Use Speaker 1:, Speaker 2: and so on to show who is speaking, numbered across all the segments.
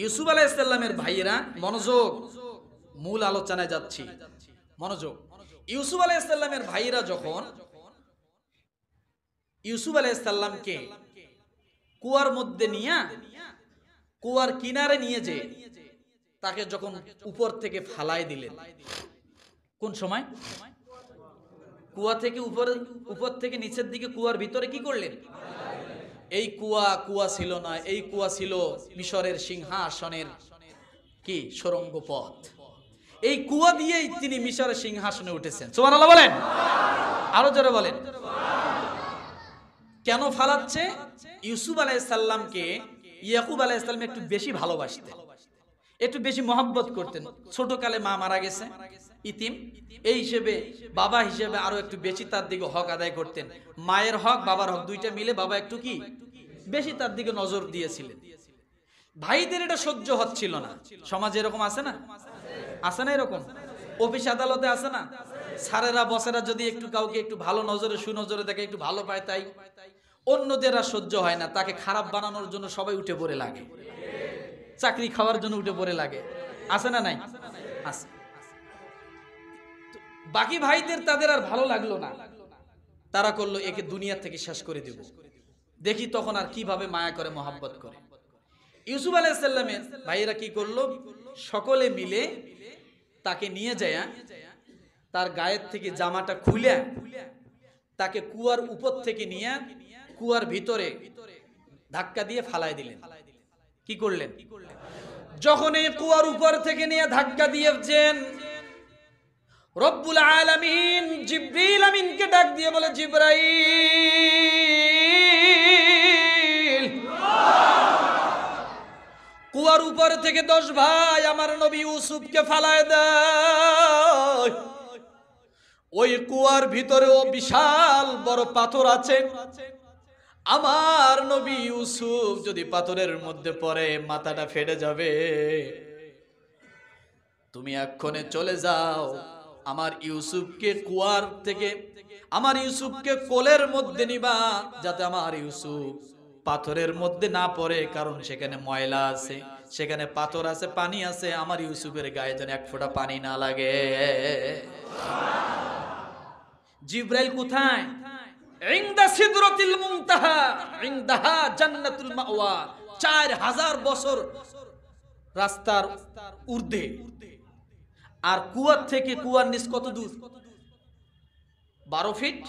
Speaker 1: ইউসুফ আলাইসাল্লামের ভাইয়েরা, মনোযোগ, মূল আলোচনায় যাচ্ছি। মনোযোগ। ইউসুফ আলাইসাল্লামের ভাইয়েরা যখন ইউসুফ আলাইসাল্লামকে কুয়ার মধ্যে নিয়ে, কুয়ার কিনারে নিয়ে যে তাকে যখন উপর থেকে ফালাই দিলেন, কোন সময়? কুয়া থেকে উপরে, উপর থেকে নিচের দিকে কুয়ার ভিতরে কি করলেন? এই কুয়া কুয়া ছিল না, এই কুয়া ছিল মিশরের সিংহাসনের কি? সুরঙ্গ পথ। এই কুয়া দিয়েই তিনি মিশরের সিংহাসনে উঠেছেন। সুবহানাল্লাহ বলেন। আরও জোরে বলেন। কেন ফালাচ্ছে? ইউসুফ আলাইসাল্লামকে ইয়াকুব আলাইসাল্লাম একটু বেশি ভালোবাসতেন। একটু বেশি মহব্বত করতেন। ছোট কালে মা মারা গেছে। ইতিম, এই হিসেবে বাবা হিসেবে আরও একটু বেশি তার দিকে হক আদায় করতেন। মায়ের হক, বাবার হক, দুইটা মিলে বাবা একটু কি? বেশি তার দিকে নজর দিয়েছিলেন। ভাইদের এটা সহ্য হচ্ছিল না। সমাজে এরকম আছে না? আছে না এরকম? অফিস আদালতে আছে না? স্যারেরা, বসেরা যদি একটু কাউকে একটু ভালো নজরে, সুনজরে দেখে, একটু ভালো পায় তাই। অন্যদের আর সহ্য হয় না। তাকে খারাপ বানানোর জন্য সবাই উঠে পড়ে লাগে। চাকরি খাওয়ার জন্য উঠে পড়ে লাগে। আছে না নাই? আছে। বাকি ভাইদের তাদের আর ভালো লাগল না। তারা করল, একে দুনিয়া থেকে শেষ করে দেব। দেখি তখন আর কীভাবে মায়া করে, মহাব্বত করে। ইউসুফ আলাইসাল্লামের ভাইয়েরা কি করল? সকলে মিলে তাকে নিয়ে যায় তার গায়ের থেকে জামাটা খুলে তাকে কুয়ার উপর থেকে নিয়ে কুয়ার ভিতরে ধাক্কা দিয়ে ফালাই দিলেন। কি করলেন? যখন এই কুয়ার উপর থেকে নিয়ে ধাক্কা দিয়েছেন রব্বুল আলামিন জিব্রিল আমিনকে ডাক দিয়ে বলে, জিব্রাইল, কুয়ার উপর থেকে দশ ভাই আমার নবী ইউসুফকে ফালায় দেয়। ওই কুয়ার ভিতরেও বিশাল বড় পাথর আছে। আমার নবী ইউসুফ যদি পাথরের মধ্যে পড়ে, মাথাটা ফেটে যাবে। তুমি এক্ষণে চলে যাও। আমার ইউসুফকে কুয়ার থেকে, আমার ইউসুফকে কোলের মধ্যে নিবা যাতে আমার ইউসুফ পাথরের মধ্যে না পড়ে, কারণ সেখানে ময়লা আছে, সেখানে পাথর আছে, পানি আছে, আমার ইউসুফের গায়ে যেন এক ফোঁটা পানি না লাগে। জিব্রাইল কোথায়? মাওয়া 4000 বছর রাস্তার ঊর্ধ্বে। আর কুয়ার থেকে কুয়ার নিচ কত দূর? বারো ফিট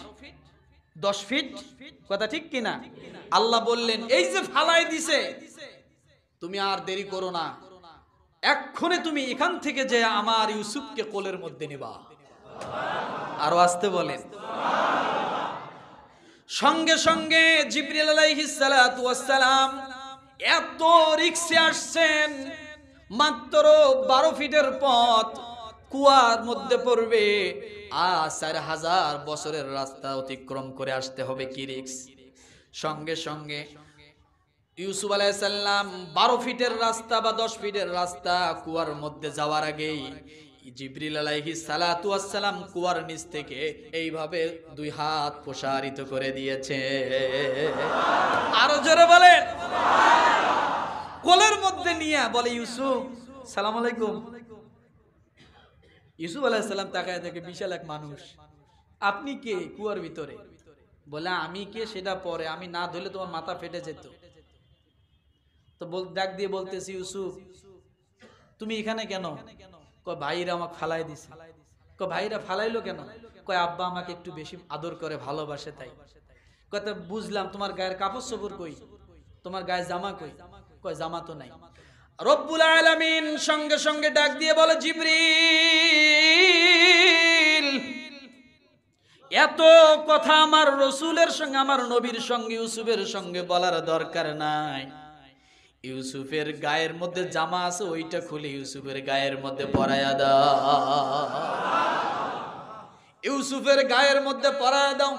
Speaker 1: দশ ফিট কথা ঠিক কিনা? আল্লাহ বললেন, এই যে ফালাই দিছে, তুমি আর দেরি করো না। এক্ষণে তুমি এখান থেকে যে আমার ইউসুফকে কোলের মধ্যে নিবা। আরও আসতে বলেন। সঙ্গে সঙ্গে জিবরিল সালাম এত রিক্সে আসছেন, মাত্র বারো ফিটের পথ। কুয়ার মধ্যে পড়বে। আর চার হাজার বছরের রাস্তা অতিক্রম করে আসতে হবে কি রিক্স সঙ্গে সঙ্গে ইউসুফ আলাইসাল্লাম বারো ফিটের রাস্তা বা দশ ফিটের রাস্তা কুয়ার মধ্যে যাওয়ার আগেই জিবরিল আলাইহি সালাতু আসসালাম কুয়ার নিচ থেকে এইভাবে দুই হাত প্রসারিত করে দিয়েছে। আরও জোরে বলেন। কোলের মধ্যে নিয়ে বলে, ইউসুফ, সালাম আলাইকুম। ইউসুফ আলাইসাল্লাম তাকায় থেকে, বিশাল এক মানুষ। আপনি কে কুয়ার ভিতরে? বলে, আমি কে সেটা পরে, আমি না ধরলে তোমার মাথা ফেটে যেত। তো ডাক দিয়ে বলতেছি, ইউসুফ, তুমি এখানে কেন? কয়, ভাইরা আমাকে ফালাই দিছে। কয়, ভাইরা ফালাইলো কেন? কয়, আব্বা আমাকে একটু বেশি আদর করে, ভালোবাসে তাই। কয় বুঝলাম, তোমার গায়ের কাপড় সবর কই? তোমার গায়ে জামা কই? কয়, জামা তো নাই। রব্বুল আলামিন সঙ্গে সঙ্গে ডাক দিয়ে বলে, জিবরিল, এত কথা আমার রসুলের সঙ্গে, আমার নবীর সঙ্গে, ইউসুফের সঙ্গে বলার দরকার নাই। ইউসুফের গায়ের মধ্যে জামা আছে, ওইটা খুলে ইউসুফের গায়ের মধ্যে পরায়া দাও। ইউসুফের গায়ের মধ্যে পরায়া দাও।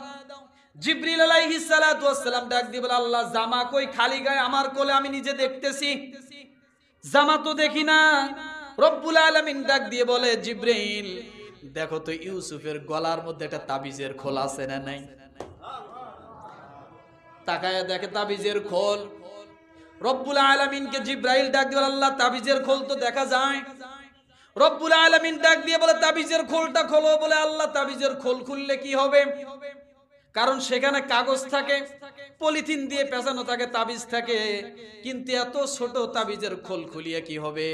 Speaker 1: জিব্রিল আলাইহিস সালাতু ওয়াসসালাম ডাক দিয়ে বলে, আল্লাহ, জামা কই? খালি গায়ে, আমার কোলে আমি নিজে দেখতেছি। জামা তো দেখি না। রব্বুল আলামিন ডাক দিয়ে বলে, জিব্রাইল, দেখো তো ইউসুফের গলার মধ্যে একটা তাবিজের খোল আছে না নাই? তাকায় দেখে তাবিজের খোল। রব্বুল আলামিনকে জিব্রাইল ডাক দিয়ে আল্লাহ, তাবিজের খোল তো দেখা যায়। রব্বুল আলামিন ডাক দিয়ে বলে, তাবিজের খোলটা খোলো। বলে, আল্লাহ, তাবিজের খোল খুললে কি হবে? কারণ সেখানে কাগজ থাকে। পলিথিন দিয়ে পেঁচানো থাকে, তাবিজ থাকে, কিন্তু এত ছোট তাবিজের খোল খুলিয়ে কি হবে?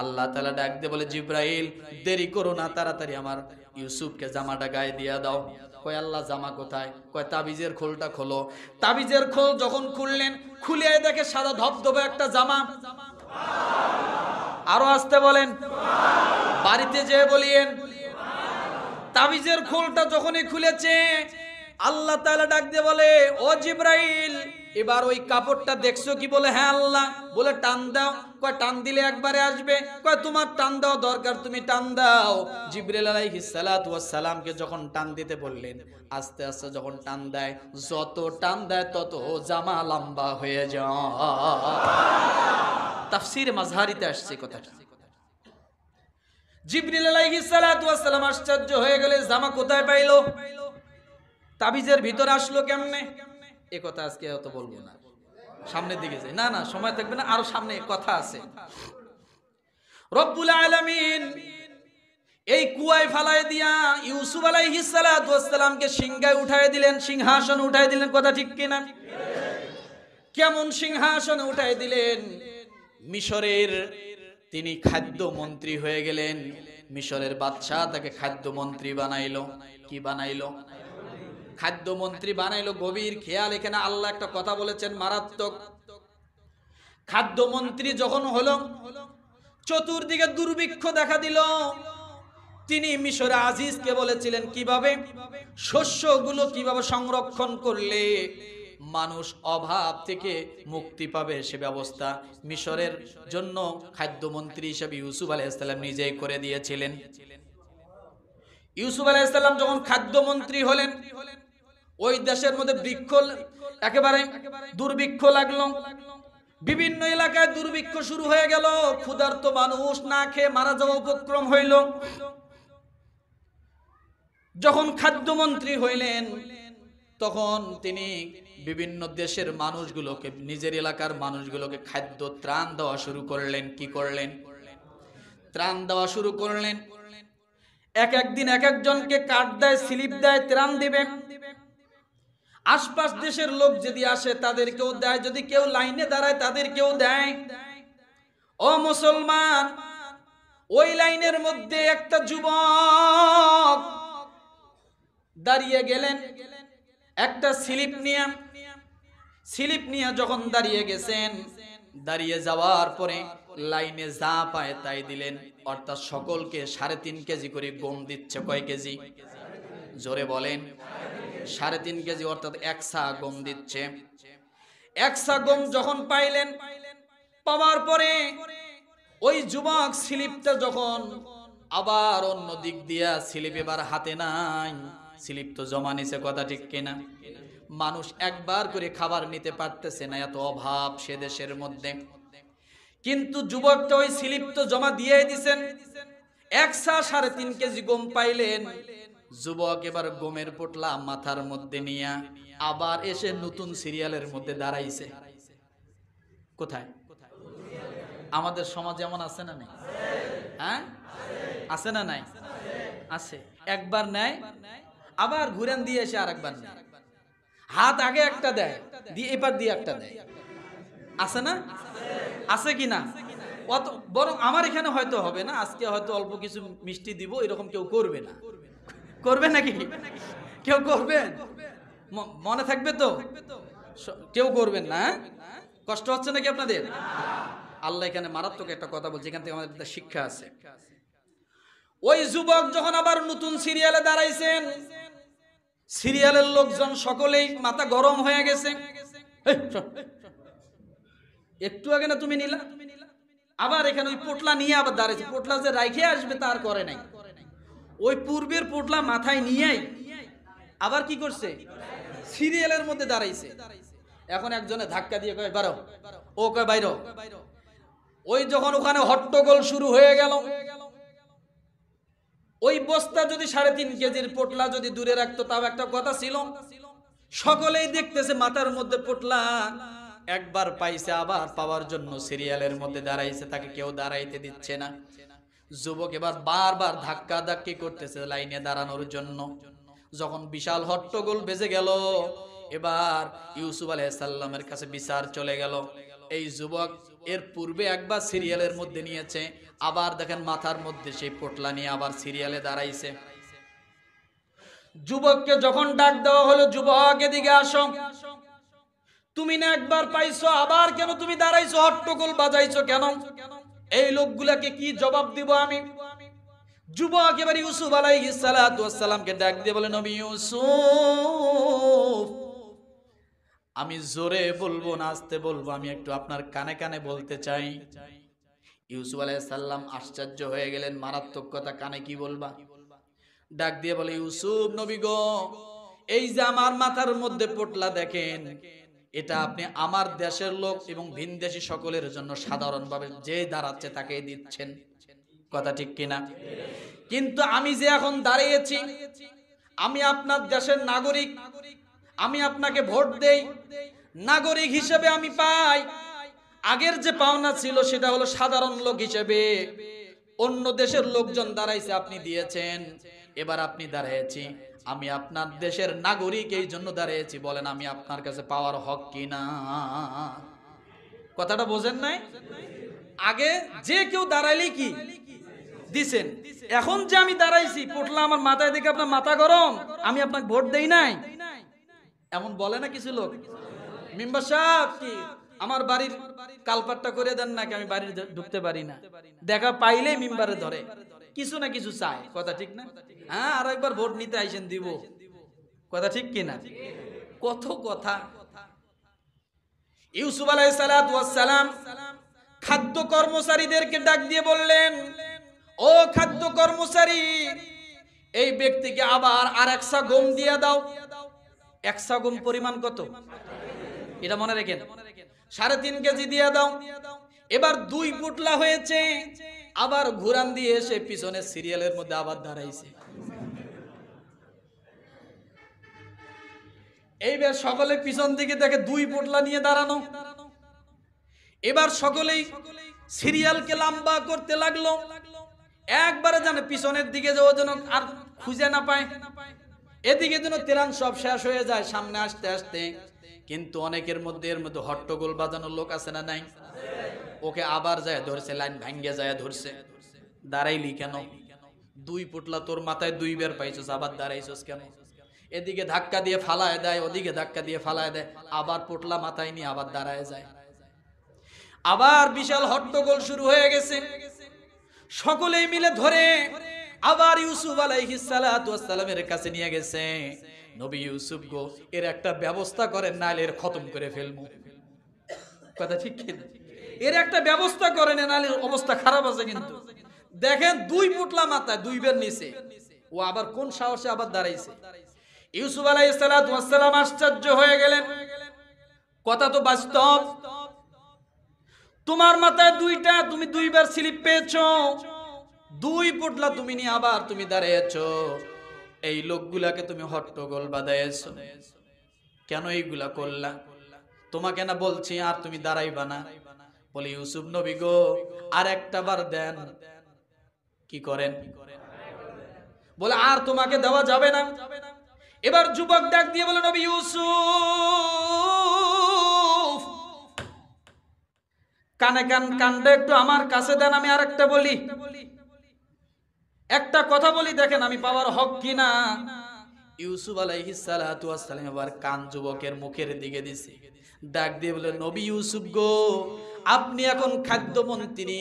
Speaker 1: আল্লাহ তালা ডাক দিয়ে বলে, জিব্রাইল, দেরি করো না, তাড়াতাড়ি আমার ইউসুফকে জামাটা গায়ে দিয়া দাও। কয়, আল্লাহ, জামা কোথায়? কয়, তাবিজের খোলটা খোলো। তাবিজের খোল যখন খুললেন, খুলিয়ে দেখে সাদা ধবধবে একটা জামা। আরও আসতে বলেন, বাড়িতে যেয়ে বলিয়েন, তাবিজের খোলটা যখনই খুলেছে আল্লাহ তালা ডাক দিয়ে বলে, ও জিব্রাইল, এবার ওই কাপড়টা দেখছ কি? বলে হ্যাঁ আল্লাহ। বলে, টান দাও। কয়, টান দিলে একবারে আসবে। কয়, তোমার টান দাও দরকার, তুমি টান দাও। জিব্রাইল আলাইহিস সালাতু ওয়াস সালামকে যখন টান দিতে বললেন, আস্তে আস্তে যখন টান দেয়, যত টান দেয় তত জামা লম্বা হয়ে যায়। তাফসীর মাঝহারিতে আসছে কথাটা। জিবরিল আলাইহিস সালাতু ওয়াস সালাম আশ্চর্য হয়ে গেলে, জামা কোথায় পাইলো? তাবিজের ভিতর আসলো কেমনে? এ কথা আজকে অত বলব না। সামনের দিকে যাই। না না, সময় থাকবে না, আরও সামনে কথা আছে। রব্বুল আলামিন এই কুয়ায় ফালাই দিয়া ইউসুফ আলাইহিস সালামকে সিংহায় উঠায় দিলেন, সিংহাসন উঠায় দিলেন, কথা ঠিক কিনা? কেমন সিংহাসনে উঠায় দিলেন? মিশরের তিনি খাদ্য মন্ত্রী হয়ে গেলেন। মিশরের বাদশাহ তাকে খাদ্য মন্ত্রী বানাইলো। কি বানাইলো? খাদ্য মন্ত্রী বানাইলো গভীর খেয়াল। এখানে আল্লাহ একটা কথা বলেছেন, মারাত্মক। খাদ্য মন্ত্রী যখন হলো, চতুর্দিকে দুর্ভিক্ষ দেখা দিল। তিনি মিশরে আজিজকে বলেছিলেন, কীভাবে? শস্যগুলো কীভাবে সংরক্ষণ করলে মানুষ অভাব থেকে মুক্তি পাবে? সে ব্যবস্থা মিশরের জন্য খাদ্যমন্ত্রী হিসেবে ইউসুফ আলাইসাল্লাম নিজেই করে দিয়েছিলেন। ইউসুফ আলাইসাল্লাম যখন খাদ্যমন্ত্রী হলেন ওই দেশের মধ্যে বৃক্ষ একেবারে দুর্ভিক্ষ লাগল। বিভিন্ন এলাকায় দুর্ভিক্ষ শুরু হয়ে গেল। ক্ষুধার্ত মানুষ না খেয়ে মারা যাওয়া উপক্রম হইল। যখন খাদ্যমন্ত্রী হইলেন, তখন তিনি বিভিন্ন দেশের মানুষগুলোকে, নিজের এলাকার মানুষগুলোকে খাদ্য ত্রাণ দেওয়া শুরু করলেন। কি করলেন? ত্রাণ দেওয়া শুরু করলেন। এক একদিন এক একজনকে কার্ড দেয়, স্লিপ দেয়, ত্রাণ দিবে আশপাশ দেশের লোক যদি আসে, তাদেরকেও দেয়। যদি কেউ লাইনে দাঁড়ায়, তাদেরকেও দেয়। ও মুসলমান, ওই লাইনের মধ্যে একটা যুবক দাঁড়িয়ে গেলেন। একটা স্লিপ নিয়ে স্লিপ নিয়ে যখন দাঁড়িয়ে গেছেন, দাঁড়িয়ে যাওয়ার পরে লাইনে যা পায় তাই দিলেন। অর্থাৎ সকলকে সাড়ে তিন কেজি করে গম দিচ্ছে কয় কেজি? জোরে বলেন। সাড়ে তিন কেজি অর্থাৎ একসা গম দিচ্ছে। একসা গম যখন পাইলেন, পাওয়ার পরে ওই যুবক স্লিপটা যখন আবার অন্য দিক দিয়া স্লিপ এবার হাতে নাই, স্লিপ তো জমা নিছে কথা ঠিক কিনা? মানুষ একবার করে খাবার নিতে পারতেছে না, এত অভাব সে দেশের মধ্যে। কিন্তু যুবকটা ওই স্লিপ তো জমা দিয়ে দিছেন। একসা সাড়ে তিন কেজি গম পাইলেন যুবক এবার গমের পোটলা মাথার মধ্যে নিয়ে আবার এসে নতুন সিরিয়ালের মধ্যে দাঁড়াইছে। কোথায়? আমাদের সমাজ এমন আছে না নেই? হ্যাঁ? আছে না নাই? আছে। একবার নেয়, আবার ঘুরেন দিয়ে এসে আরেকবার নেয়। হাত আগে একটা দেয়, দিয়ে এবার দিয়ে একটা দেয়। আছে না? আছে কি না? অত বরং আমার এখানে হয়তো হবে না, আজকে হয়তো অল্প কিছু মিষ্টি দিব, এরকম কেউ করবে না। করবে নাকি? কেউ করবেন মনে থাকবে তো? কেউ করবেন না হ্যাঁ? কষ্ট হচ্ছে নাকি আপনাদের? আল্লাহ এখানে মারাত্মক একটা কথা বলছে, এখান থেকে আমাদের শিক্ষা আছে। ওই যুবক যখন আবার নতুন সিরিয়ালে দাঁড়াইছেন, সিরিয়ালের লোকজন সকলেই মাথা গরম হয়ে গেছে। একটু আগে না তুমি নিলা? আবার এখানে ওই পোটলা নিয়ে আবার দাঁড়াইছে। পোটলা যে রাইখে আসবে তার করে নাই। ওই পূর্বের পোটলা মাথায় নিয়েই আবার কি করছে? সিরিয়ালের মধ্যে দাঁড়াইছে। এখন একজনে ধাক্কা দিয়ে কয়, বারো। ও কয়, বাইরো। ওই যখন ওখানে হট্টগোল শুরু হয়ে গেল, ওই বস্তা যদি সাড়ে তিন কেজির পোটলা যদি দূরে রাখতো, তাও একটা কথা ছিল। সকলেই দেখতেছে মাথার মধ্যে পোটলা। একবার পাইছে, আবার পাওয়ার জন্য সিরিয়ালের মধ্যে দাঁড়াইছে, তাকে কেউ দাঁড়াইতে দিচ্ছে না। যুবক এবার বারবার ধাক্কা ধাক্কি করতেছে লাইনে দাঁড়ানোর জন্য। যখন বিশাল হট্টগোল বেজে গেল, এবার ইউসুফ আলাইসাল্লামের কাছে বিচার চলে গেল। এই যুবক এর পূর্বে একবার সিরিয়ালের মধ্যে নিয়েছে, আবার দেখেন মাথার মধ্যে সেই পোটলা নিয়ে আবার সিরিয়ালে দাঁড়াইছে। যুবককে যখন ডাক দেওয়া হলো, যুবক, এদিকে আসো। তুমি না একবার পাইছো, আবার কেন তুমি দাঁড়াইছো? হট্টগোল বাজাইছো কেন? এই লোকগুলাকে কি জবাব দিব আমি? যুবক এবার ইউসুফ ডাক দিয়ে বলে, নবী ইউসুফ, আমি জোরে বলব না, আস্তে বলব, আমি একটু আপনার কানে কানে বলতে চাই। ইউসুফ আলাইহিস সালাম আশ্চর্য হয়ে গেলেন, মারাত্মক কথা, কানে কি বলবা? ডাক দিয়ে বলে, ইউসুফ, নবী গো, এই যে আমার মাথার মধ্যে পোটলা দেখেন এটা আপনি আমার দেশের লোক এবং ভিনদেশী সকলের জন্য সাধারণভাবে যে দাঁড়াচ্ছে তাকে দিচ্ছেন। কথা ঠিক কিনা? কিন্তু আমি যে এখন দাঁড়িয়েছি, আমি আপনার দেশের নাগরিক, আমি আপনাকে ভোট দেই, নাগরিক হিসেবে আমি পাই। আগের যে পাওনা ছিল সেটা হলো সাধারণ লোক হিসেবে। অন্য দেশের লোকজন দাঁড়াইছে, আপনি দিয়েছেন, এবার আপনি দাঁড়িয়েছি আমি আপনার দেশের নাগরিক এই জন্য দাঁড়িয়েছি। বলেন, আমি আপনার কাছে পাওয়ার হক কিনা? কথাটা বোঝেন নাই? আগে যে কেউ দাঁড়াইলে কি? দিছেন। এখন যে আমি দাঁড়াইছি পটলা আমার মাথায় দেখে আপনার মাথা গরম, আমি আপনাকে ভোট দেই নাই? এমন বলে না কিছু লোক? মেম্বার সাহেব কি, আমার বাড়ির কালপাটটা করে দেন নাকি? আমি বাড়ি ঢুকতে পারি না। দেখা পাইলেই মেম্বারে ধরে। কিছু না কিছু চায় কথা ঠিক না? হ্যাঁ আর একবার ভোট নিতে আইসেন দিব। কথা ঠিক কিনা কত কথা। ইউসুফ আলাইহিস সালাম খাদ্য কর্মচারীদেরকে ডাক দিয়ে বললেন ও খাদ্য কর্মচারী এই ব্যক্তিকে আবার আর একশা গম দিয়ে দাও। একশা গম পরিমাণ কত? এটা মনে রেখেন। সাড়ে তিন কেজি দিয়ে দাও। এবার দুই পুটলা হয়েছে। আবার ঘুরান দিয়ে এসে পিছনে সিরিয়ালের মধ্যে আবার দাঁড়াইছে। এইবার সকলে পিছন দিকে দেখে দুই পোটলা নিয়ে দাঁড়ানো। এবার সকলেই সিরিয়ালকে লম্বা করতে লাগল। একবারে জানে পিছনের দিকে যে ও যেন আর খুঁজে না পায়। এদিকে যেন তেরান সব শেষ হয়ে যায় সামনে আসতে আসতে। কিন্তু অনেকের মধ্যে এর মধ্যে হট্টগোল বাজানোর লোক আছে না নাই? ওকে আবার যায় ধরছে, লাইন ভাঙ্গে যায় ধরছে। দাঁড়াইলি কেন? দুই পুটলা তোর মাথায় দুই বের পাইছস, আবার দাঁড়াইছস কেন? এদিকে ধাক্কা দিয়ে ফালায় দেয়, ওদিকে ধাক্কা দিয়ে ফালায় দেয়, আবার পুটলা মাথায় নিয়ে আবার দাঁড়ায় যায়। আবার বিশাল হট্টগোল শুরু হয়ে গেছে। সকলেই মিলে ধরে আবার ইউসুফ আলাইহিস সালাতু ওয়াসসালামের কাছে নিয়ে গেছে। নবী ইউসুফ গো, এর একটা ব্যবস্থা করেন নাহলে এর খতম করে ফেলব কথা ঠিক কি না? এর একটা ব্যবস্থা করেন নাহলে অবস্থা খারাপ আছে কিন্তু। দেখেন, দুই পুটলা মাথায়, দুই বের নিচে। ও আবার কোন সাহসে আবার দাঁড়াইছে? ইউসুফ ওয়াসসালাম আশ্চর্য হয়ে গেলেন। কথা তো বাস্তব। তোমার মাথায় দুইটা, তুমি দুইবার স্লিপ পেয়েছ। দুই পুটলা তুমি নিয়ে আবার তুমি দাঁড়িয়েছো। এই লোকগুলাকে তুমি হট্টগোল বাদাইছো কেন এইগুলা করলা? তোমাকে না বলছি আর তুমি দাঁড়াইবা না। বলে, ইউসুফ নবী গো, আর একটা বার দেন। কি করেন? বলে, আর তোমাকে দেওয়া যাবে না। এবার যুবক ডাক দিয়ে বলে, নবী ইউসুফ, কানে কান কানটা একটু আমার কাছে দেন, আমি আর একটা বলি। একটা কথা বলি, দেখেন আমি পাওয়ার হক কিনা? ইউসুফ আলাইহিস সালাতু ওয়াসসালাম এবার কান যুবকের মুখের দিকে দিছে। ডাক দিয়ে বলে, নবী ইউসুফ গো, আপনি এখন খাদ্যমন্ত্রী।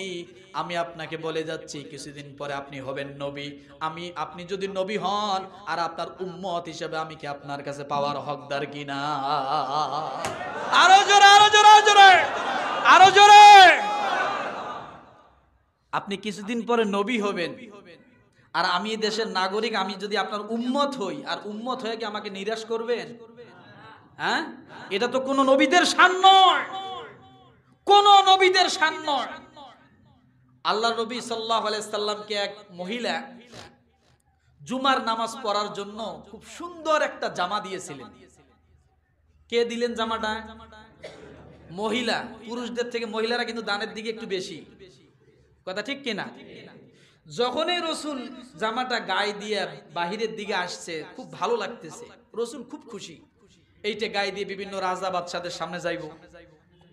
Speaker 1: আমি আপনাকে বলে যাচ্ছি, কিছুদিন পরে আপনি হবেন নবী। আমি, আপনি যদি নবী হন, আর আপনার উম্মত হিসেবে আমি কি আপনার কাছে পাওয়ার হকদার কিনা? আরও জোরে আরও জোরে আরও জোরে আরও জোরে। আপনি কিছুদিন পরে নবী হবেন। আর আমি দেশের নাগরিক, আমি যদি আপনার উম্মত হই, আর উম্মত হয়ে কি আমাকে নিরাশ করবেন? হ্যাঁ? এটা তো কোনো নবীদের শান নয়। কোন নবীদের শান নয়। আল্লাহ নবী সাল্লাহ সাল্লামকে এক মহিলা জুমার নামাজ পড়ার জন্য খুব সুন্দর একটা জামা দিয়েছিলেন। কে দিলেন জামাটা? মহিলা। পুরুষদের থেকে মহিলারা কিন্তু দানের দিকে একটু বেশি। কথা ঠিক কিনা? যখনই রসুল জামাটা গায়ে দিয়ে বাহিরের দিকে আসছে, খুব ভালো লাগতেছে। রসুল খুব খুশি। এইটা গায়ে দিয়ে বিভিন্ন রাজা বাদশাদের সামনে যাইব।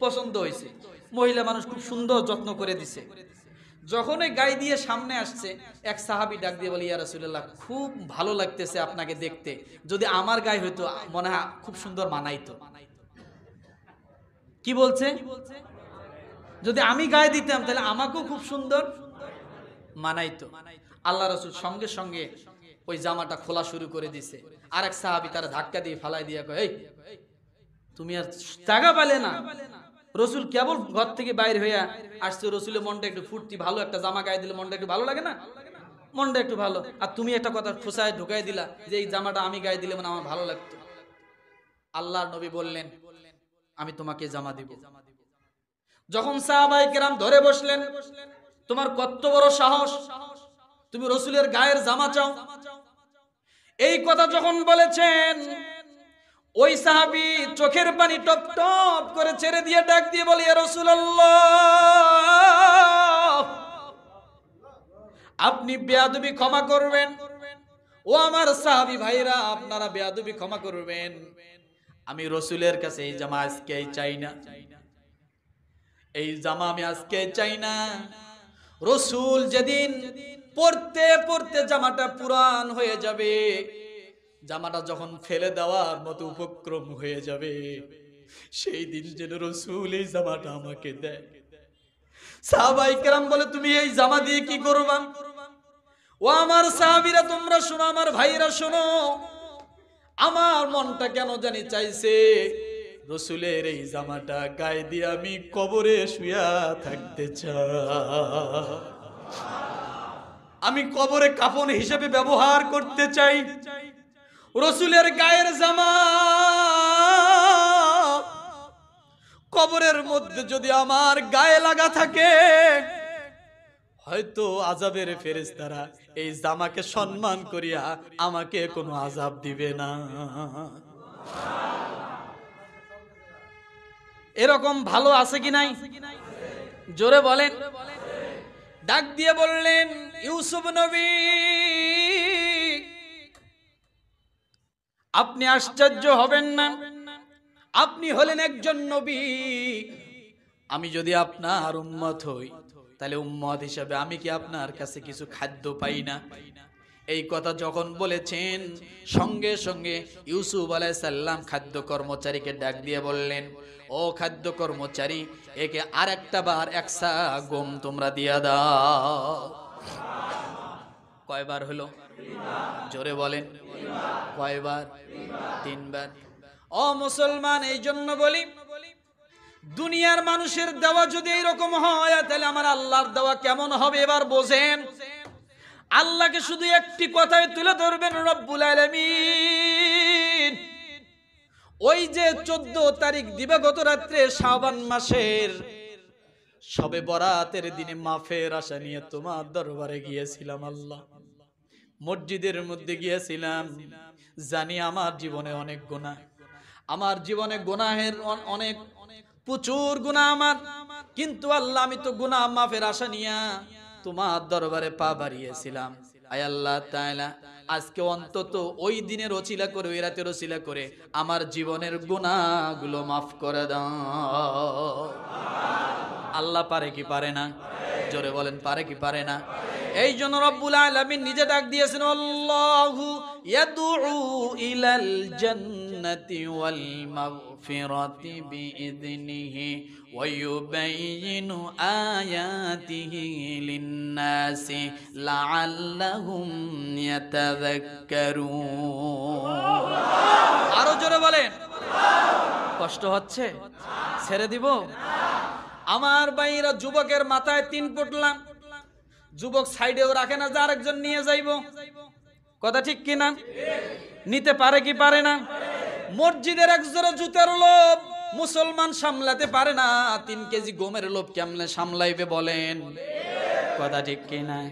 Speaker 1: পছন্দ হয়েছে। মহিলা মানুষ খুব সুন্দর যত্ন করে দিছে। যখন ওই গায়ে দিয়ে সামনে আসছে, এক সাহাবি ডাক দিয়ে বলে, ইয়া রাসূলুল্লাহ, খুব ভালো লাগতেছে আপনাকে দেখতে। যদি আমার গায়ে হইতো, মনে হয় খুব সুন্দর মানাইতো। কি বলছে? যদি আমি গায়ে দিতাম, তাহলে আমাকেও খুব সুন্দর মানাইতো। আল্লাহ রসুল সঙ্গে সঙ্গে ওই জামাটা খোলা শুরু করে দিছে। আর এক সাহাবি তারা ধাক্কা দিয়ে ফালাই দিয়ে কয় তুমি আর জায়গা পালে না। রসুল কেবল ঘর থেকে বাইরে হইয়া আসছে, রসুলের মনটা একটু ফুর্তি, ভালো একটা জামা গায়ে দিলে মনটা একটু ভালো লাগে না? মনটা একটু ভালো। আর তুমি একটা কথা খোসায় ঢুকাই দিলা যে এই জামাটা আমি গায়ে দিলে মানে আমার ভালো লাগতো। আল্লাহ নবী বললেন, আমি তোমাকে জামা দিব। যখন সাহাবাই কেরাম ধরে বসলেন, তোমার কত বড় সাহস। তুমি রসুলের গায়ের জামা চাও। এই কথা যখন বলেছেন, ওই সাহাবি চোখের পানি টপ টপ করে ছেড়ে দিয়ে ডাক দিয়ে বলি রসুল্লাহ আপনি বেয়াদবি ক্ষমা করবেন। ও আমার সাহাবি ভাইরা, আপনারা বেয়াদবি ক্ষমা করবেন। আমি রসুলের কাছে এই জামা আজকে চাই না। এই জামা আমি আজকে চাই না। রসুল যেদিন পড়তে পড়তে জামাটা পুরান হয়ে যাবে। জামাটা যখন ফেলে দেওয়ার মতো উপক্রম হয়ে যাবে, সেই দিন যেন রসুল এই জামাটা আমাকে দেয়। সাহাবাই কেরাম বলে, তুমি এই জামা দিয়ে কি করবা? ও আমার সাহাবিরা, তোমরা শোনো, আমার ভাইরা শোনো, আমার মনটা কেন জানি চাইছে? রসুলের এই জামাটা গায়ে দিয়ে আমি কবরে শুয়া থাকতে চাই। আমি কবরে কাপন হিসেবে ব্যবহার করতে চাই। রসুলের গায়ের জামা। কবরের মধ্যে যদি আমার গায়ে লাগা থাকে, হয়তো আজাবের ফেরেশতারা এই জামাকে সম্মান করিয়া আমাকে কোনো আজাব দিবে না। এরকম ভালো আছে কি নাই? জোরে বলেন। ডাক দিয়ে বললেন, ইউসুফ নবী, আপনি আশ্চর্য হবেন না। আপনি হলেন একজন নবী। আমি যদি আপনার উম্মত হই, তাহলে উম্মত হিসাবে আমি কি আপনার কাছে কিছু খাদ্য পাই না? এই কথা যখন বলেছেন, সঙ্গে সঙ্গে ইউসুফ আলাইসাল্লাম খাদ্য কর্মচারীকে ডাক দিয়ে বললেন, ও খাদ্য কর্মচারী, একে আর একটা বার একসা গম তোমরা দিয়া দাও। কয়বার হলো? জোরে বলেন। কয়বার? তিনবার। ও মুসলমান, এই জন্য বলি, দুনিয়ার মানুষের দেওয়া যদি এইরকম হয়, তাহলে আমার আল্লাহর দেওয়া কেমন হবে? এবার বোঝেন। আল্লাহকে শুধু একটি কথায় তুলে ধরবেন, রব্বুল আলামিন। ওই যে চোদ্দ তারিখ দিবাগত রাত্রে শাবান মাসের, সবে বরাতের দিনে মাফের আশা নিয়ে তোমার দরবারে গিয়েছিলাম আল্লাহ। মসজিদের মধ্যে গিয়েছিলাম, জানি আমার জীবনে অনেক গুণা আমার জীবনে গুনাহের অন- অনেক, প্রচুর গুণা আমার। কিন্তু আল্লাহ, আমি তো গুনাহ মাফের আশা নিয়া তোমার দরবারে পা বাড়িয়েছিলাম। আজকে অন্তত ওই দিনের রচিলা করে, ওই রাতের রচিলা করে আমার জীবনের গুনাহগুলো মাফ করে দাও। আল্লাহ পারে কি পারে না? জোরে বলেন, পারে কি পারে না? এই জন্য রব্বুল আলামিন নিজে ডাক দিয়েছেন, আল্লাহু ইয়াদউ ইলাল الجنة والمغفرة بإذنه ويبين آياته للناس لعلهم يتذكرون. আরও জোরে বলেন। কষ্ট হচ্ছে? ছেড়ে দিব? আমার বাইরা যুবকের মাথায় তিন পটলাম যুবক সাইডেও রাখে না, যে আরেকজন নিয়ে যাইব। কথা ঠিক কিনা? নিতে পারে কি পারে না? মসজিদের এক জোড়া জুতের লোভ মুসলমান সামলাতে পারে না। তিন কেজি গমের লোভ কেমনে সামলাইবে বলেন? কথা ঠিক কি না?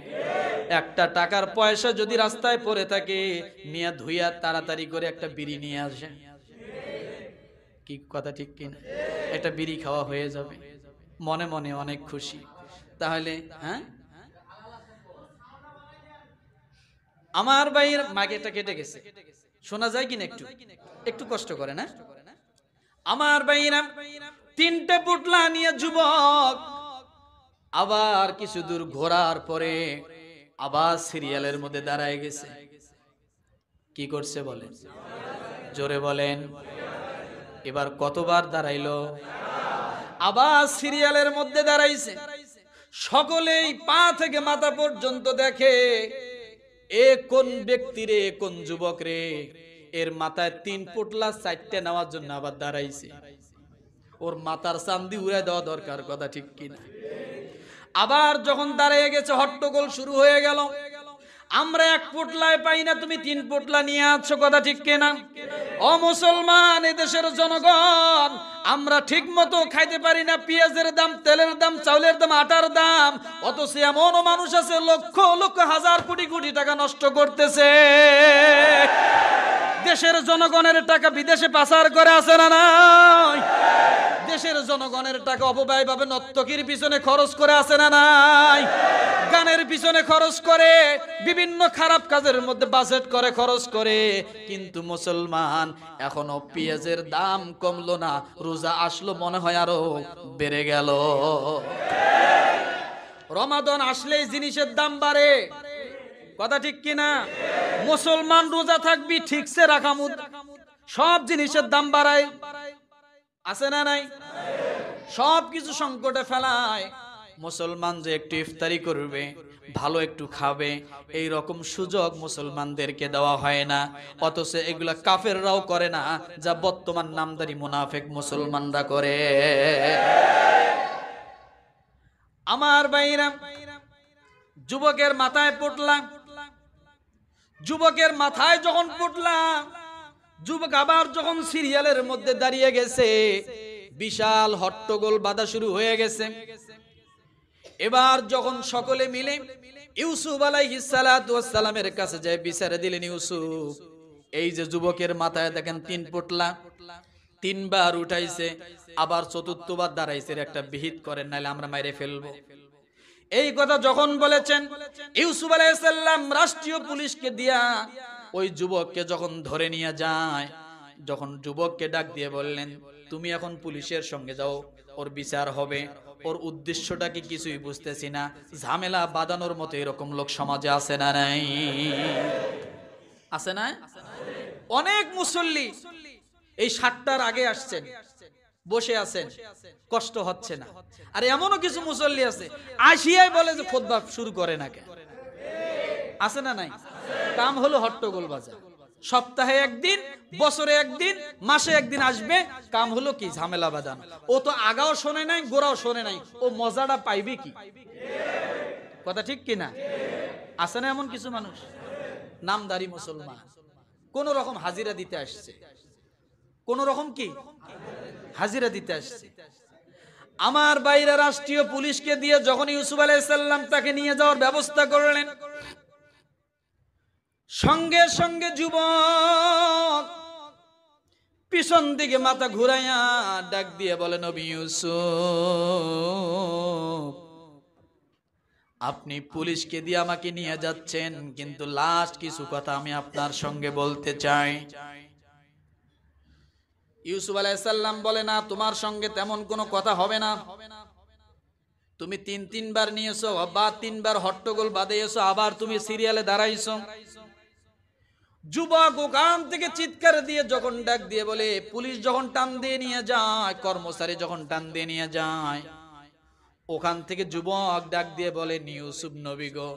Speaker 1: একটা টাকার পয়সা যদি রাস্তায় পড়ে থাকে নিয়ে ধুইয়া তাড়াতাড়ি করে একটা বিড়ি নিয়ে আসে। কি কথা ঠিক কিনা একটা বিড়ি খাওয়া হয়ে যাবে। মনে মনে অনেক খুশি। তাহলে হ্যাঁ? আমার ভাইয়ের মাগেটা কেটে গেছে। শোনা যায় কিনা একটু? একটু কষ্ট করে, না? আমার ভাইয়েরা তিনটে পুটলা নিয়ে যুবক, আবার কিছু দূর ঘোরার পরে আবার সিরিয়ালের মধ্যে দাঁড়ায় গেছে। কি করছে বলেন জোরে বলেন। এবার কতবার দাঁড়াইলো? আবার সিরিয়ালের মধ্যে দাঁড়াইছে। সকলেই পা থেকে মাথা পর্যন্ত দেখে এ কোন ব্যক্তি রে কোন যুবক রে? এর মাথায় তিন পুটলা চারটে নেওয়ার জন্য আবার দাঁড়াইছে। ওর মাথার চান্দি উড়ায় দেওয়া দরকার, কথা ঠিক কিনা? আবার যখন দাঁড়িয়ে গেছে, হট্টগোল শুরু হয়ে গেল। আমরা এক পোটলায় পাই না, তুমি তিন পোটলা নিয়ে আছো, কথা ঠিক কেনা? ও মুসলমান দেশের জনগণ, আমরা ঠিক মতো খাইতে পারি না, পেঁয়াজের দাম, তেলের দাম, চাউলের দাম, আটার দাম, অথচ এমনও মানুষ আছে, লক্ষ লক্ষ, হাজার কোটি কোটি টাকা নষ্ট করতেছে। দেশের জনগণের টাকা বিদেশে পাচার করে আছে না নাই? দেশের জনগণের টাকা অপব্যয় ভাবে নর্তকীর পিছনে খরচ করে আছে না নাই? গানের পিছনে খরচ করে, বিভিন্ন খারাপ কাজের মধ্যে বাজেট করে, খরচ করে। কিন্তু মুসলমান, এখনও পেঁয়াজের দাম কমলো না, রোজা আসলো মনে হয় আরও বেড়ে গেল। রমাদন আসলেই জিনিসের দাম বাড়ে। কথা ঠিক কিনা? মুসলমান রোজা থাকবি, ঠিকসে রাখা সব জিনিসের দাম বাড়ায়। আছে না নাই? সব কিছু সংকটে ফেলায়। মুসলমান যে একটু ইফতারি করবে, ভালো একটু খাবে, এই রকম সুযোগ মুসলমানদেরকে দেওয়া হয় না। অথচ এগুলা কাফেররাও করে না, যা বর্তমান নামদারি মুনাফেক মুসলমানরা করে। আমার বাইরা যুবকের মাথায় পড়লাম যুবকের মাথায় যখন পড়লাম যুবক আবার যখন সিরিয়ালের মধ্যে দাঁড়িয়ে গেছে, বিশাল হট্টগোল বাধা শুরু হয়ে গেছে। এবার যখন সকলে মিলে ইউসুফ আলাইহিসালামের কাছে যায়, বিচারে দিলেন, ইউসুফ, এই যে যুবকের মাথায় দেখেন তিন পোটলা, তিনবার উঠাইছে, আবার চতুর্থবার দাঁড়াইছে একটা বিহিত করেন নাহলে আমরা মাইরে ফেলব। এই কথা যখন বলেছেন, ইউসুফ আলাইসাল্লাম রাষ্ট্রীয় পুলিশকে দিয়া ওই যুবককে যখন ধরে নিয়ে যায়, যখন যুবককে ডাক দিয়ে বললেন, তুমি এখন পুলিশের সঙ্গে যাও, ওর বিচার হবে। ওর উদ্দেশ্যটা কি কিছুই বুঝতেছি না। ঝামেলা বাঁধানোর মতো এরকম লোক সমাজে আছে না নাই? আছে না অনেক মুসল্লি এই সাতটার আগে আসছেন, বসে আছেন, কষ্ট হচ্ছে না। আর এমনও কিছু মুসল্লি আছে, আসিয়াই বলে যে খোদবা শুরু করে না কেন? আছে না নাই? কাম হলো হট্টগোল বাজার। সপ্তাহে একদিন, বছরে একদিন, মাসে একদিন আসবে, কাম হলো কি? ঝামেলা বাদান ও তো আগাও শোনে নাই, গোড়াও শোনে নাই। ও মজাটা পাইবে কি? কথা ঠিক কি না? আছে না এমন কিছু মানুষ? নামদারি মুসলমান। কোন রকম হাজিরা দিতে আসছে। কোন রকম কি? হাজিরা দিতে আসছে। আমার বাইরে রাষ্ট্রীয় পুলিশকে দিয়ে যখন ইউসুফ আলাইসাল্লাম তাকে নিয়ে যাওয়ার ব্যবস্থা করলেন সঙ্গে সঙ্গে যুবক পিছন দিকে মাথা ঘুরাইয়া ডাক দিয়ে বলে, নবী ইউসুফ, আপনি পুলিশকে দিয়ে আমাকে নিয়ে যাচ্ছেন, কিন্তু লাস্ট কিছু কথা আমি আপনার সঙ্গে বলতে চাই। ইউসুফ আলাইসাল্লাম বলে, না, তোমার সঙ্গে তেমন কোনো কথা হবে না। তুমি তিন তিনবার নিয়েছো বা তিনবার হট্টগোল বাদে এসো আবার তুমি সিরিয়ালে দাঁড়াইছো। যুবক ওখান থেকে চিৎকার দিয়ে যখন ডাক দিয়ে বলে, পুলিশ যখন টান দিয়ে নিয়ে যায়, কর্মচারী যখন টান দিয়ে নিয়ে যায়। ওখান থেকে যুবক ডাক দিয়ে বলে ইউসুফ নবী গো,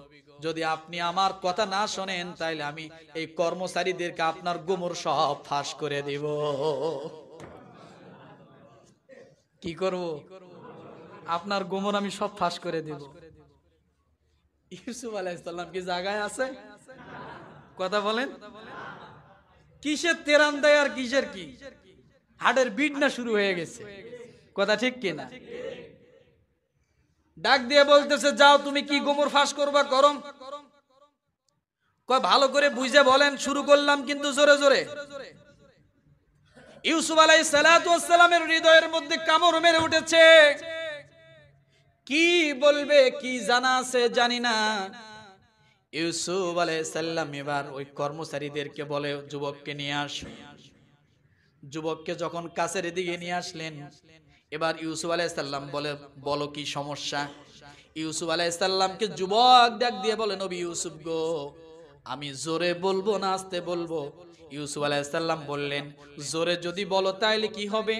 Speaker 1: যদি আপনি আমার কথা না শোনেন, তাইলে আমি এই কর্মচারীদেরকে আপনার গোমর সব ফাঁস করে দিব। কি করব? আপনার গুমর আমি সব ফাঁস করে দেব। ইউসুফ আলাইসাল্লাম কি জায়গায় আছে? কথা বলেন? কিসের তেরান দেয় আর কিসের কি? হাটের বিট না শুরু হয়ে গেছে। কথা ঠিক কিনা ডাক দিয়ে বলতেছে, যাও, তুমি কি গোমর ফাঁস করবা, গরম? ভালো করে বুঝে বলেন, শুরু করলাম কিন্তু জোরে জোরে। ইউসুফ আলাই সালামের হৃদয়ের মধ্যে কামড় মেরে উঠেছে। কি বলবে, কি জানা আছে জানি না। ইউসুফ আলাই সাল্লাম এবার ওই কর্মচারীদেরকে বলে, যুবককে নিয়ে আস। যুবককে যখন কাছের দিকে নিয়ে আসলেন, এবার ইউসুফ আলাই সাল্লাম বলে, বলো কি সমস্যা? ইউসুফ আলাই সাল্লামকে যুবক ডাক দিয়ে বলে, নবী ইউসুফ গো, আমি জোরে বলব না, আসতে বলব? ইউসুফ আলাইসাল্লাম বললেন, জোরে যদি বলো তাইলে কি হবে?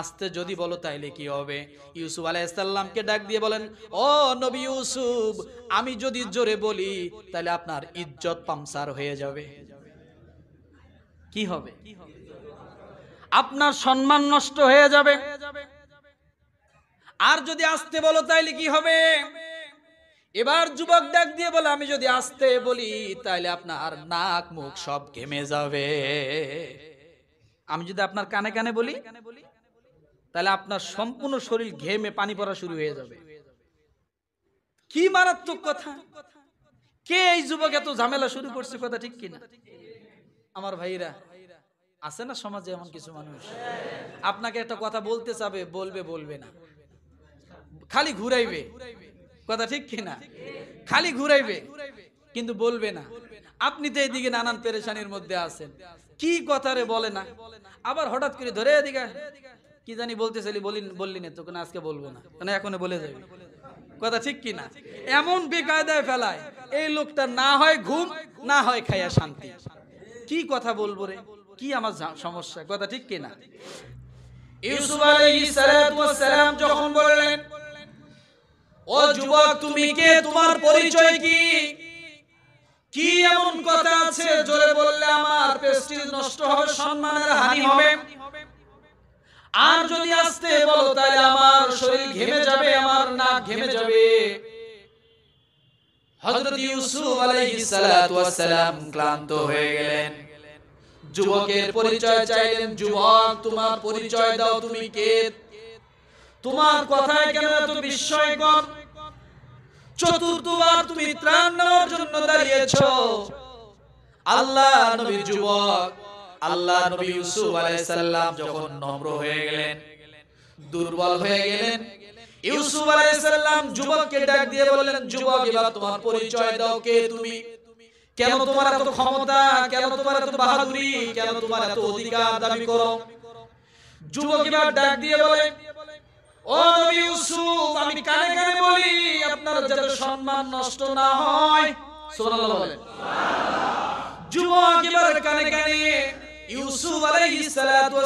Speaker 1: আস্তে যদি বলো তাইলে কি হবে? ইউসুফ আলাইসাল্লামকে ডাক দিয়ে বলেন, ও নবী ইউসুফ, আমি যদি জোরে বলি তাহলে আপনার ইজ্জত পামসার হয়ে যাবে। কি হবে? আপনার সম্মান নষ্ট হয়ে যাবে। আর যদি আসতে বলো, তাইলে কি হবে? এবার যুবক ডাক দিয়ে বলে, আমি যদি আসতে বলি তাহলে আপনার নাক মুখ সব ঘেমে যাবে। আমি যদি আপনার কানে কানে বলি? তাহলে আপনার সম্পূর্ণ শরীর ঘেমে পানি পড়া শুরু হয়ে যাবে। কি মারাত্মক কথা? কে এই যুবক এত ঝামেলা শুরু করছে কথা ঠিক কিনা? আমার ভাইরা, আছে না সমাজে এমন কিছু মানুষ? আপনাকে একটা কথা বলতে চাবে, বলবে বলবে না। খালি ঘুরাইবে। কথা ঠিক কিনা? খালি ঘুরাইবে, কিন্তু বলবে না। আপনি তো এইদিকে নানান পেরেশানির মধ্যে আছেন। কি কথা রে বলে না? আবার হঠাৎ করে ধরে এদিকে কি জানি বলতে চাইলি বলি বললি না তোকে আজকে বলব না। মানে এখনও বলে যাবে? কথা ঠিক কিনা এমন বেকায়দায় ফেলায়, এই লোকটা না হয় ঘুম, না হয় খাইয়া শান্তি। কি কথা বলব রে? কি আমার সমস্যা? কথা ঠিক কিনা ইউসুফ আলাইহিস সালাম যখন বললেন, ও যুবক, তুমি কে? তোমার পরিচয় কি? কি এমন কথা আছে? জোরে বললে আমার প্রেস্টিজ নষ্ট হবে, সম্মানের হানি হবে। আর যদি আসতে বলো, তাহলে আমার শরীর ঘেমে যাবে, আমার নাক ঘেমে যাবে। হযরত ইউসুফ আলাইহিস সালাতু ওয়াস সালাম ক্লান্ত হয়ে গেলেন। যুবকের পরিচয় চাইলেন, যুবক, তোমার পরিচয় দাও, তুমি কে? তোমার কথায় কেন এত বিস্ময়কর? চতুর্থবার তুমি ত্রাণ নেওয়ার জন্য দাঁড়িয়েছ। আল্লাহ নবী যুবক আল্লাহ নবী ইউসুফ আলাইহিস সালাম যখন নম্র হয়ে গেলেন, দুর্বল হয়ে গেলেন, ইউসুফ আলাইহিস সালাম যুবককে ডাক দিয়ে বললেন, যুবক, এবার তোমার পরিচয় দাও, কে তুমি? কেন তোমার এত ক্ষমতা? কেন তোমার এত বাহাদুরি? কেন তোমার এত অধিকার দাবি করো? যুবক এবার ডাক দিয়ে বলে, ও নবী ইউসুফ, আমি কানে কানে বলি, আপনার যাতে সম্মান নষ্ট না হয়। সুবহানাল্লাহ বলেন যুবক এবার কানে কানে ইউসুফ আলাইহিস সালাতু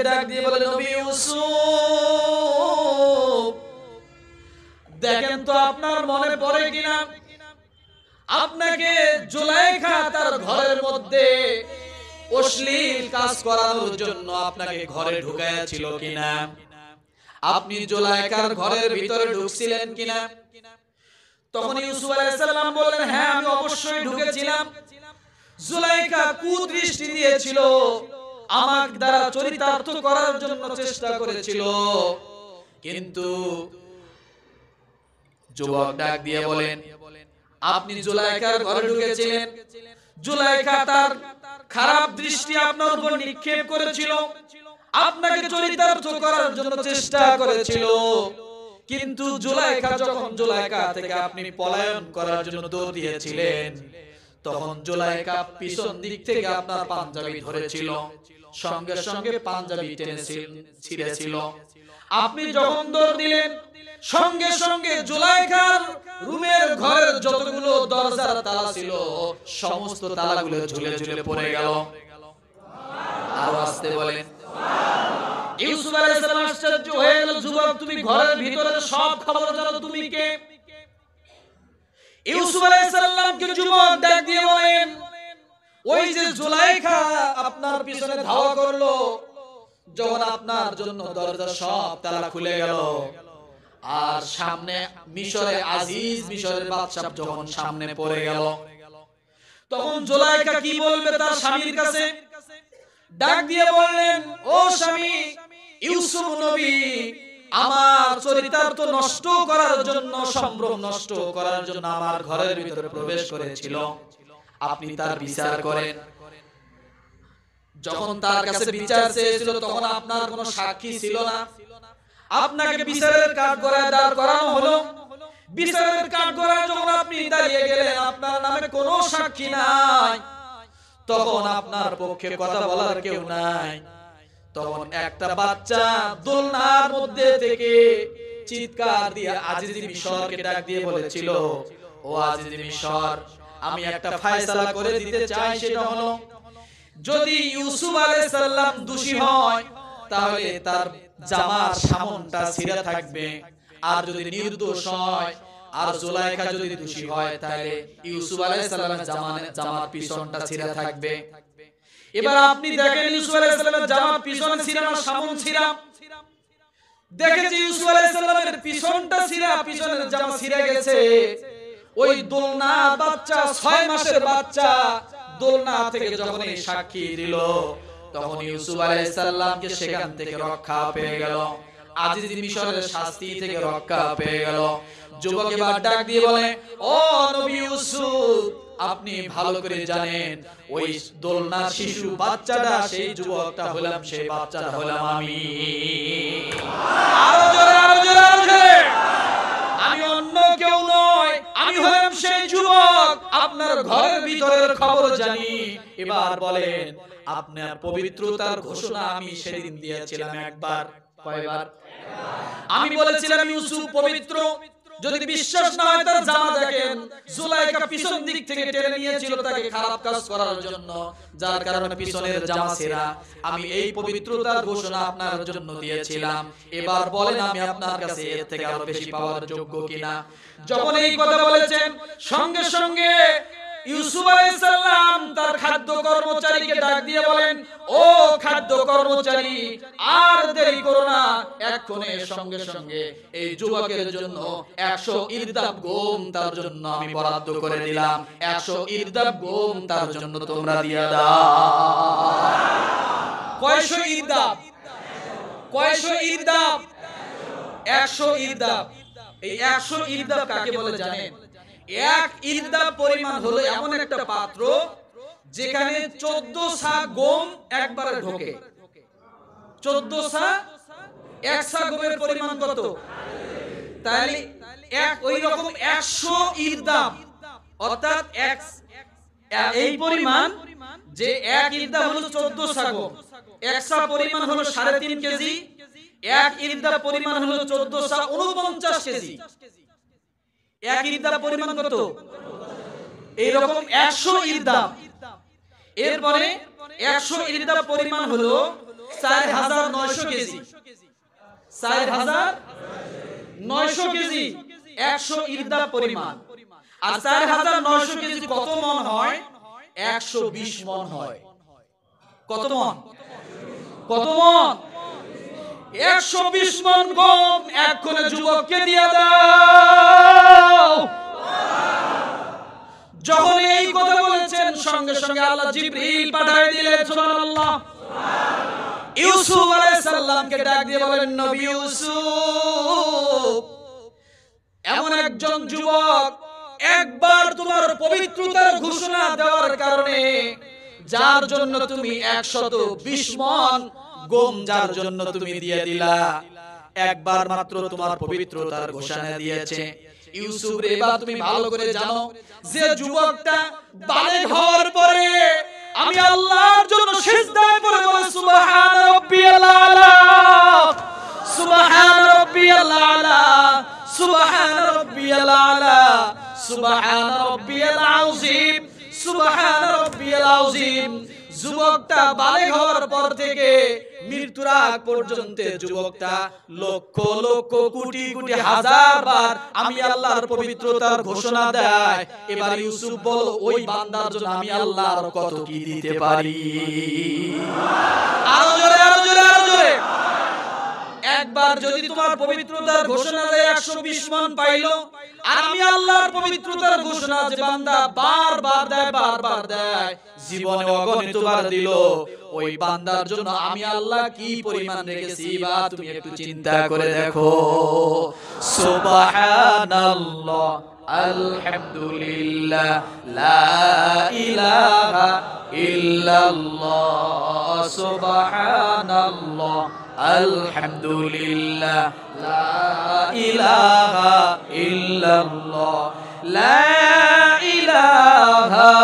Speaker 1: ডাক দিয়ে নবী ইউসুফ দেখেন তো আপনার মনে পড়ে কিনা আপনাকে জুলাইখা তার ঘরের মধ্যে অশ্লীল কাজ করানোর জন্য আপনাকে ঘরে কিনা আপনি জুলাইখার ঘরের ভিতরে ঢুকছিলেন কিনা তখন ইউসুফ আলাইহিস সালাম বললেন হ্যাঁ আমি অবশ্যই ঢুকেছিলাম জুলাইখা কুদৃষ্টি দিয়েছিল আমার দ্বারা চরিতার্থ করার জন্য চেষ্টা করেছিল। কিন্তু যুবক ডাক দিয়ে বলেন, আপনি জুলাইখার ঘরে ঢুকেছিলেন। জুলাইখা তার খারাপ দৃষ্টি আপনার উপর নিক্ষেপ করেছিল। আপনাকে চরিতার্থ করার জন্য চেষ্টা করেছিল। কিন্তু জুলাইকা যখন জুলাইখা থেকে আপনি পলায়ন করার জন্য দৌড় দিয়েছিলেন তখন জুলাইখা পিছন দিক থেকে আপনার পাঞ্জাবি ধরেছিল। সঙ্গে সঙ্গে পাঞ্জাবি ছিঁড়েছিল। আপনি যখন দৌড় দিলেন, সঙ্গে সঙ্গে জুলাইখার রুমের ঘরের যতগুলো দরজার তালা ছিল, সমস্ত তালাগুলো ঝুলে ঝুলে পড়ে গেল। আরও আসতে বলেন, ইউসুফ আলাইহিস সালাম আশ্চর্য হয়ে গেল, যুবক, তুমি ঘরের ভিতরে সব খবর জানো তুমি কে? ইউসুফ আলাইহিস সালামকে যুবক ডাক দিয়ে বলেন, ওই যে জুলাইখা আপনার পিছনে ধাওয়া করল, যখন আপনার জন্য দরজা সব তালা খুলে গেল, আর সামনে মিশরে আজিজ মিশরের বাদশা যখন সামনে পড়ে গেল, তখন জোলাইকা কি বলবে তার স্বামীর কাছে? ডাক দিয়ে বললেন, ও স্বামী, ইউসুফ নবী আমার চরিতার্থ নষ্ট করার জন্য সম্ভ্রম নষ্ট করার জন্য আমার ঘরের ভিতরে প্রবেশ করেছিল। আপনি তার বিচার করেন। যখন তার কাছে বিচার চেয়েছিল, তখন আপনার কোনো সাক্ষী ছিল না। আপনাকে বিচারের দাঁড় করানো হলো। বিচারের যখন আপনি দাঁড়িয়ে গেলেন, আপনার নামে কোনো সাক্ষী নাই। তখন আপনার পক্ষে কথা বলার কেউ নাই। তখন একটা বাচ্চা দোলনার মধ্যে থেকে চিৎকার দিয়ে আজিজি মিশরকে ডাক দিয়ে বলেছিল, ও আজিজি মিশর, আমি একটা ফায়সালা করে দিতে চাই সেটা হলো যদি ইউসুফ আলাইহিস সালাম দোষী হয়, তাহলে তার জামার সামনটা ছিঁড়া থাকবে। আর যদি নির্দোষ হয়, আর জুলাইখা যদি দোষী হয়, তাহলে ইউসুফ আলাইহিস সালামের জামার পিছনটা ছিঁড়া থাকবে। এবার আপনি দেখেন ইউসুফ আলাইহিস সালামের জামার পিছন ছিঁড়া না, সামন ছিঁড়া দেখেন যে ইউসুফ আলাইহিস সালামের পিছনটা ছিঁড়া পিছনের জামা ছিঁড়ে গেছে। ওই দোলনা বাচ্চা, ছয় মাসের বাচ্চা দোলনা থেকে যখন সাক্ষী দিল, তখন ইউসুফ আলাইহিস সালামকে সেখান থেকে রক্ষা পেয়ে গেল। আজিজ মিশরের শাস্তি থেকে রক্ষা পেয়ে গেল। যুবক এবার ডাক দিয়ে বলে, ও নবী ইউসুফ আপনি ভালো করে জানেন, ওই দোলনা শিশু, বাচ্চাটা, সেই যুবকটা হলাম, সেই বাচ্চাটা হলাম আমি। আমি অন্য কেউ নয়, আমি হলাম সেই যুবক। আপনার ঘরের ভিতরের খবর জানি। এবার বলেন, আপনার পবিত্রতার ঘোষণা আমি সেদিন দিয়েছিলাম একবার। কয়বার? আমি বলেছিলাম, ইউসুফ পবিত্র। যদি বিশ্বাস না হয় তার জামা দেখেন জুলাইকা পিছন দিক থেকে টেনে নিয়েছিল তাকে খারাপ কাজ করার জন্য। যার কারণে পিছনের জামা ছেঁড়া আমি এই পবিত্রতার ঘোষণা আপনার জন্য দিয়েছিলাম। এবার বলেন আমি আপনার কাছে এর থেকে আরও বেশি পাওয়ার যোগ্য কিনা। যখন এই কথা বলেছেন, সঙ্গে সঙ্গে ইউসুফ আলাইহিস সালাম তার খাদ্য কর্মচারীকে ডাক দিয়ে বলেন, ও খাদ্য কর্মচারী, আর দেরি করো না, এক্ষণে সঙ্গে সঙ্গে এই যুবকের জন্য 100 ইরদাব গম তার জন্য আমি বরাদ্দ করে দিলাম। 100 ইরদাব গম তার জন্য তোমরা দিয়া দাও। কয়শো ইরদাব কয়শো ইরদাব 100 ইরদাব এই 100 ইরদাব কাকে বলে জানেন? এক ইরদা পরিমাণ হলো এমন একটা পাত্র যেখানে চোদ্দ সা গম একবারে ঢোকে। চোদ্দ সা, এক সা গমের পরিমাণ কত? তাহলে এক ওই রকম একশো ইরদাম অর্থাৎ এক এই পরিমাণ যে এক ইরদা হলো চোদ্দ সা গম। এক সা পরিমাণ হলো সাড়ে তিন কেজি, এক ইরদা পরিমাণ হলো চোদ্দ সা উনপঞ্চাশ কেজি। এক ইরদার পরিমাণ কত? এইরকম একশো ইরদাম এরপরে একশো ইরদার পরিমাণ হলো চার হাজার নয়শো কেজি। চার হাজার নয়শো কেজি, একশো ইরদার পরিমাণ। আর চার হাজার নয়শো কেজি কত মন হয়? একশো বিশ মন হয়। কত মন? কত মন? একশো বিশ মন গম এক্ষণে যুবককে দিয়ে দাও। যখন এই কথা বলেছেন, সঙ্গে সঙ্গে আল্লাহ জিবরিল পাঠিয়ে দিলেন, সুবহানাল্লাহ। ইউসুফ আলাইহিস ডাক দিয়ে বলেন, নবী ইউসুফ, এমন একজন যুবক একবার তোমার পবিত্রতার ঘোষণা দেওয়ার কারণে, যার জন্য তুমি একশত বিশ মন গম যার জন্য তুমি দিয়ে দিলা। একবার মাত্র তোমার পবিত্রতার ঘোষণা দিয়েছে। ইউসুফ রে, এবার তুমি ভালো করে জানো যে যুবকটা বালেগ হওয়ার পরে আমি আল্লাহর জন্য সিজদায় পড়ে বলে, সুবহান রাব্বিয়াল আলা। সুবহান রাব্বিয়াল আলা, সুবহান রাব্বিয়াল আলা, সুবহান রাব্বিয়াল আযীম সুবহান রাব্বিয়াল আযীম যুবকটা বালে হওয়ার পর থেকে মৃত্যুর আগ পর্যন্ত যুবকটা লক্ষ লক্ষ, কোটি কোটি, হাজার বার আমি আল্লাহর পবিত্রতার ঘোষণা দেয়। এবার ইউসুফ বল ওই বান্দার জন্য আমি আল্লাহর কত কি দিতে পারি? আরও জোরে আরও জোরে আরও জোরে। একবার যদি তোমার পবিত্রতার ঘোষণা দেয় একশো বিশ মন পাইলো আমি আল্লাহর পবিত্রতার ঘোষণা যে বান্দা বারবার দেয় বারবার দেয়, জীবনে অগণিত বার দিল, ওই বান্দার জন্য আমি আল্লাহ কি পরিমাণ রেখেছি? বা তুমি একটু চিন্তা করে দেখো। সুবহানাল্লাহ, আলহামদুলিল্লাহ, লা ইলাহা ইল্লাল্লাহ, সুবহানাল্লাহ। আলহামদুলিল্লাহ, লা ইলাহা ইল্লাল্লাহ, লা ইলাহা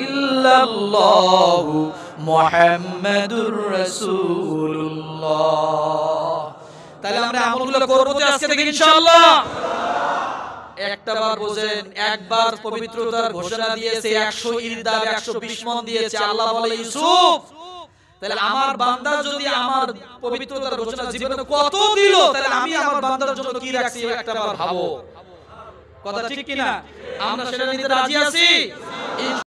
Speaker 1: ইল্লাল্লাহ মুহাম্মাদুর রাসূলুল্লাহ। তাহলে আমরা আমলগুলো করব তো আজকে থেকে ইনশাআল্লাহ। একটা বার বোঝেন, একবার পবিত্রতার ঘোষণা দিয়েছে, একশো ইরদাব একশো বিশ মন দিয়েছে, আল্লাহ বলে, ইউসুফ! তাহলে আমার বান্দা যদি আমার পবিত্রতার ঘোষণা জীবনে কত দিল তাহলে আমি আমার বান্দার জন্য কি রাখছি একটা বার ভাবো। কথা ঠিক কিনা? আমরা সেটা নিতে রাজি আছি?